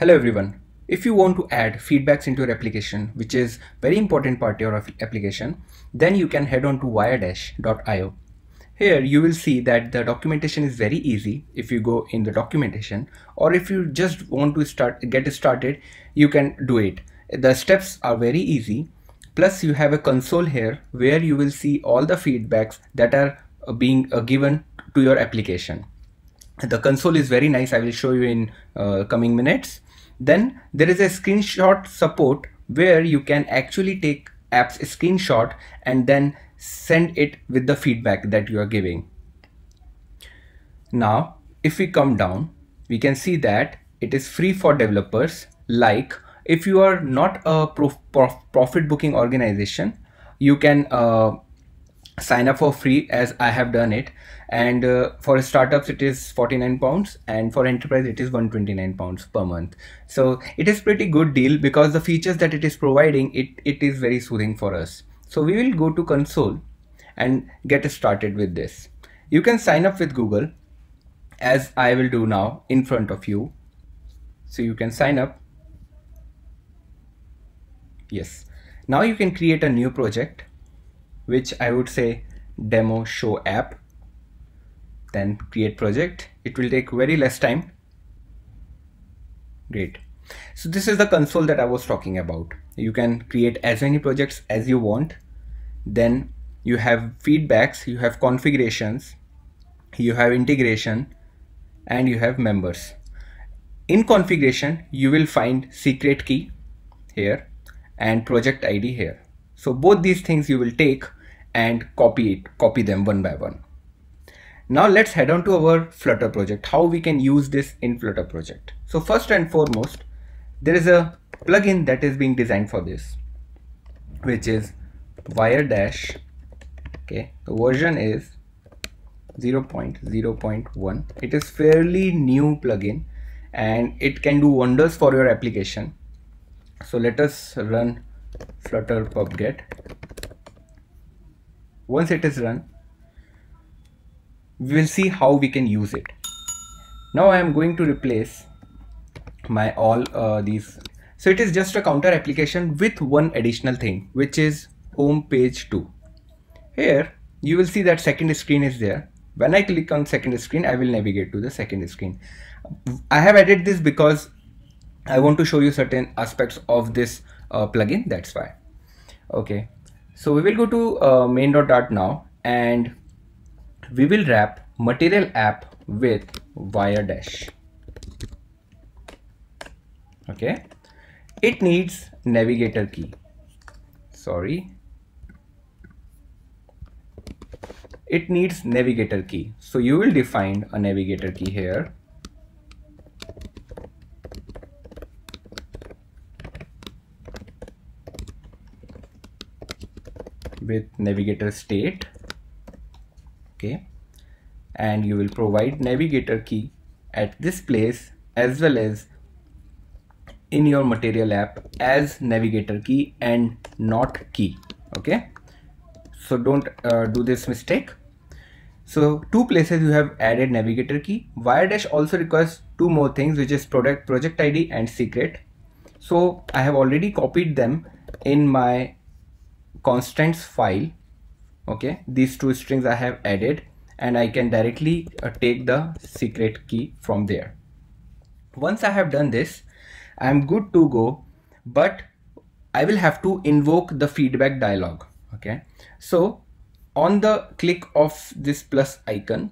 Hello everyone. If you want to add feedbacks into your application, which is very important part of your application, then you can head on to wiredash.io. Here you will see that the documentation is very easy if you go in the documentation or if you just want to start get started, you can do it. The steps are very easy. Plus you have a console here where you will see all the feedbacks that are uh, being uh, given to your application the console is very nice i will show you in uh, coming minutes then there is a screenshot support where you can actually take apps screenshot and then send it with the feedback that you are giving. Now if we come down we can see that it is free for developers. Like if you are not a prof prof profit booking organization you can uh, sign up for free as I have done it and uh, for startups it is 49 pounds and for enterprise it is 129 pounds per month. So it is pretty good deal because the features that it is providing it it is very soothing for us. So we will go to console and get started with this. You can sign up with Google as I will do now in front of you. So you can sign up. Yes. Now you can create a new project which I would say demo show app then create project. It will take very less time. Great. So this is the console that I was talking about. You can create as many projects as you want. Then you have feedbacks you have configurations you have integration and you have members. In configuration you will find secret key here and project ID here. So both these things you will take and copy it, copy them one by one. Now let's head on to our Flutter project, how we can use this in Flutter project. So first and foremost, there is a plugin that is being designed for this, which is Wiredash. Okay, the version is 0.0.1. It is fairly new plugin and it can do wonders for your application. So let us run flutter pub get once it is run we will see how we can use it. Now I am going to replace my all uh, these. So it is just a counter application with one additional thing which is home page 2 here you will see that second screen is there. When I click on second screen I will navigate to the second screen. I have added this because I want to show you certain aspects of this uh, plugin that's why. Okay. So we will go to uh, main.dart now and we will wrap material app with Wiredash Okay. It needs navigator key. Sorry. It needs navigator key. So you will define a navigator key here with navigator state okay. And you will provide navigator key at this place as well as in your material app as navigator key and not key. Okay. So don't uh, do this mistake. So two places you have added navigator key. Wiredash also requires two more things which is product project id and secret. So i have already copied them in my constants file okay these two strings I have added and I can directly uh, take the secret key from there. Once I have done this I am good to go but I will have to invoke the feedback dialog. Okay so on the click of this plus icon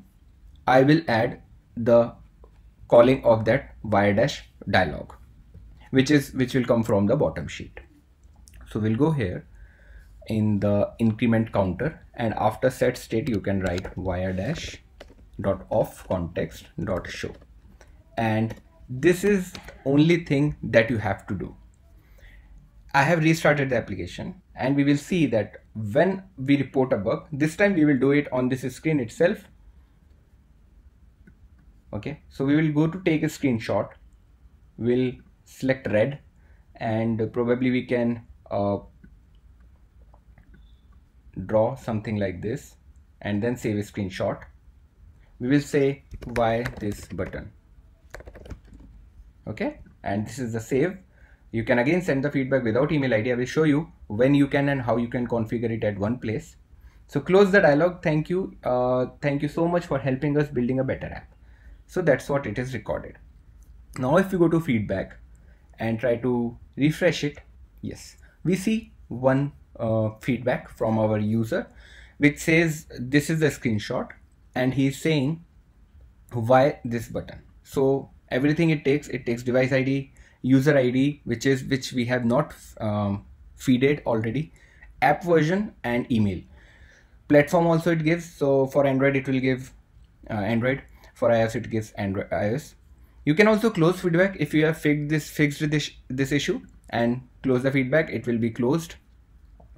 I will add the calling of that Wiredash dialog which is which will come from the bottom sheet. So we'll go here in the increment counter and after set state you can write Wiredash dot off context dot show. And this is only thing that you have to do. I have restarted the application and we will see that when we report a bug this time we will do it on this screen itself. Okay so we will go to take a screenshot. We'll select red and probably we can uh, draw something like this and then save a screenshot. We will say why this button. Okay? And this is the save. You can again send the feedback without email id i will show you when you can and how you can configure it at one place. So close the dialog thank you. Uh, thank you so much for helping us building a better app. So that's what it is recorded. Now if you go to feedback and try to refresh it yes. We see one uh, feedback from our user which says this is the screenshot and he's saying why this button? So everything it takes it takes device id user id which is which we have not um, feeded already app version and email. Platform also it gives so for android it will give uh, android. For ios it gives android ios. You can also close feedback if you have fixed this fixed this this issue and close the feedback it will be closed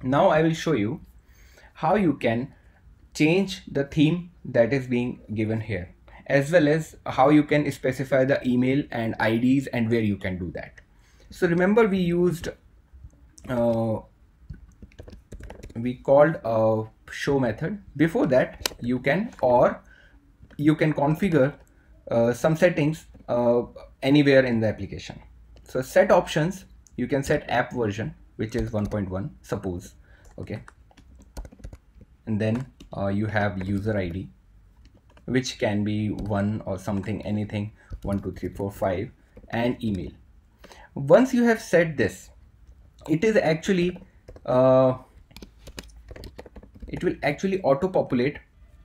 now i will show you how you can change the theme that is being given here as well as how you can specify the email and IDs and where you can do that. So remember we used, uh, we called a show method. Before that you can or you can configure uh, some settings uh, anywhere in the application. So set options, you can set app version which is 1.1 suppose okay? And then uh, you have user ID which can be one or something anything one two three four five and email. Once you have set this it is actually uh, it will actually auto populate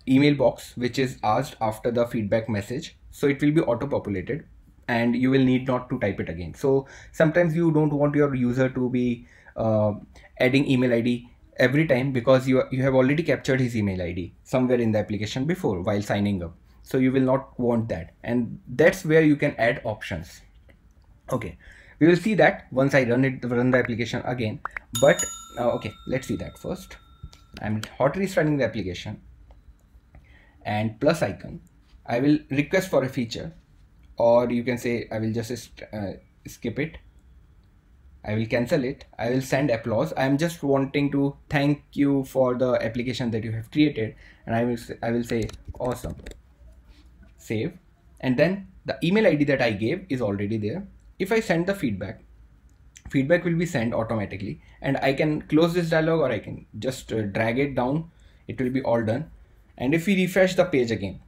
email box which is asked after the feedback message. So it will be auto populated and you will need not to type it again. So sometimes you don't want your user to be adding email id every time because you you have already captured his email id somewhere in the application before while signing up. So you will not want that. And that's where you can add options. Okay. We will see that once i run it run the application again. But uh, okay let's see that first. I'm hot restarting the application. And plus icon. I will request for a feature. Or you can say i will just uh, skip it I will cancel it. I will send applause. I am just wanting to thank you for the application that you have created. And I will I will say awesome. Save. And then the email ID that I gave is already there. If I send the feedback, feedback will be sent automatically and I can close this dialog or I can just uh, drag it down. It will be all done. And if we refresh the page again,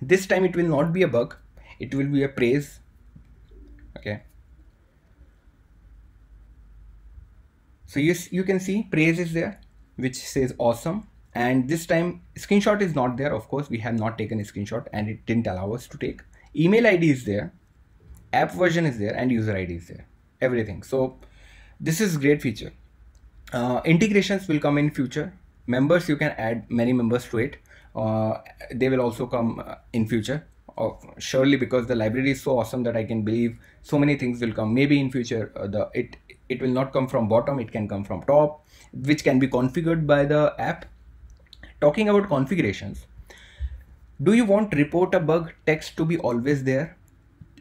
this time it will not be a bug. It will be a praise. Okay so you, you can see praise is there which says awesome. And this time screenshot is not there of course. We have not taken a screenshot and it didn't allow us to take. Email id is there app version is there and user id is there. Everything. So this is great feature. Uh, integrations will come in future. Members you can add many members to it. Uh, they will also come uh, in future. Surely because the library is so awesome that i can believe so many things will come. Maybe in future uh, the it it will not come from bottom it can come from top which can be configured by the app. Talking about configurations do you want report a bug text to be always there?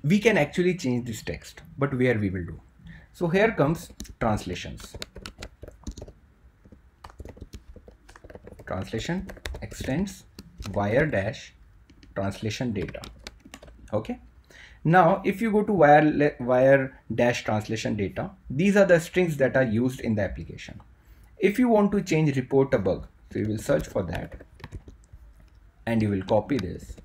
We can actually change this text but where we will do? So here comes translations. Translation extends Wiredash translation data. Okay now, if you go to wire, wire dash translation data, these are the strings that are used in the application. If you want to change report a bug, so you will search for that and you will copy this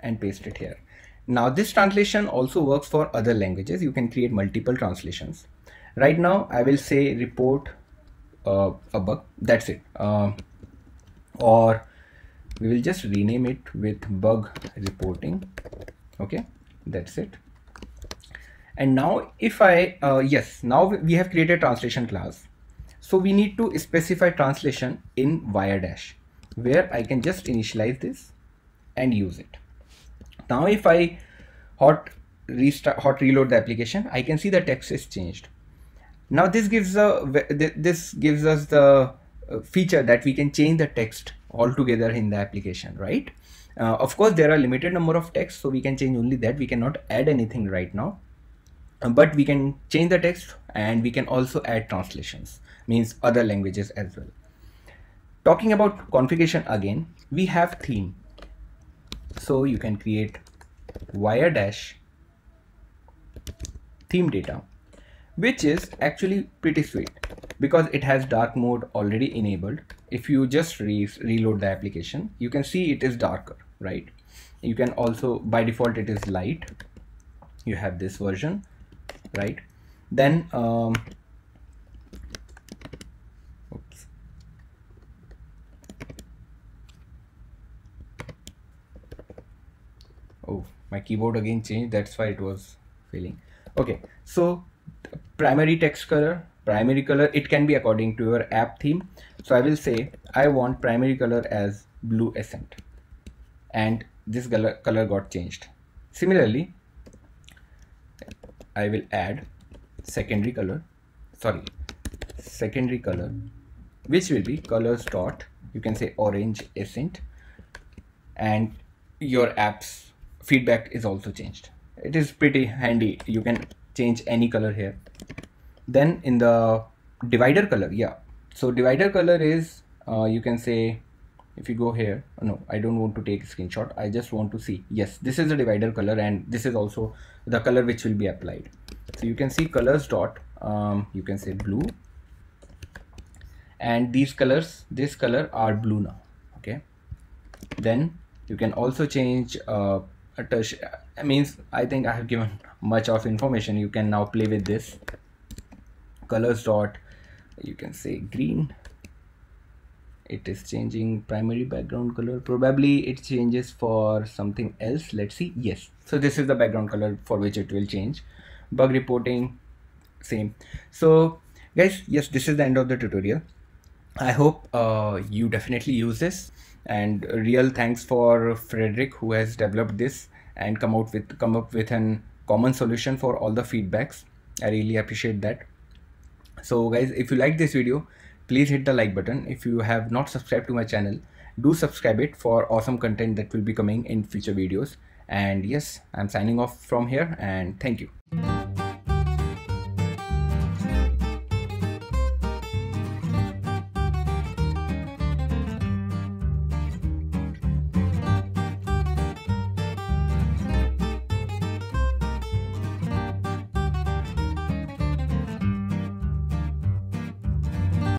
and paste it here. Now this translation also works for other languages. You can create multiple translations. Right now I will say report uh, a bug. That's it. Uh, or we will just rename it with bug reporting. Okay that's it. And now if I uh, yes now we have created translation class. So we need to specify translation in dash where I can just initialize this and use it. Now if I hot restart hot reload the application I can see the text is changed. Now this gives a this gives us the feature that we can change the text altogether in the application right? Uh, of course there are limited number of text so we can change only that. We cannot add anything right now. Uh, but we can change the text and we can also add translations means other languages as well. Talking about configuration again we have theme. So you can create Wiredash theme data which is actually pretty sweet because it has dark mode already enabled. If you just re reload the application you can see it is darker right? You can also by default it is light. You have this version right? Then um, oops. oh my keyboard again changed. That's why it was failing. Okay so primary text color primary color it can be according to your app theme. So i will say i want primary color as blue accent and this color, color got changed. Similarly i will add secondary color sorry secondary color which will be colors dot you can say orange accent and your apps feedback is also changed. It is pretty handy. You can change any color here. Then in the divider color yeah. So divider color is uh, you can say if you go here no I don't want to take a screenshot. I just want to see yes this is the divider color and this is also the color which will be applied. So you can see colors dot um, you can say blue. And these colors this color are blue now okay. Then you can also change uh, I means I think I have given much of information. You can now play with this. Colors dot you can say green. It is changing primary background color. Probably it changes for something else. Let's see. Yes. So this is the background color for which it will change. Bug reporting same. So guys yes this is the end of the tutorial i hope uh, you definitely use this. And real thanks for Frederik who has developed this and come out with come up with an common solution for all the feedbacks. I really appreciate that. So guys if you like this video please hit the like button. If you have not subscribed to my channel do subscribe it for awesome content that will be coming in future videos. And yes i'm signing off from here and thank you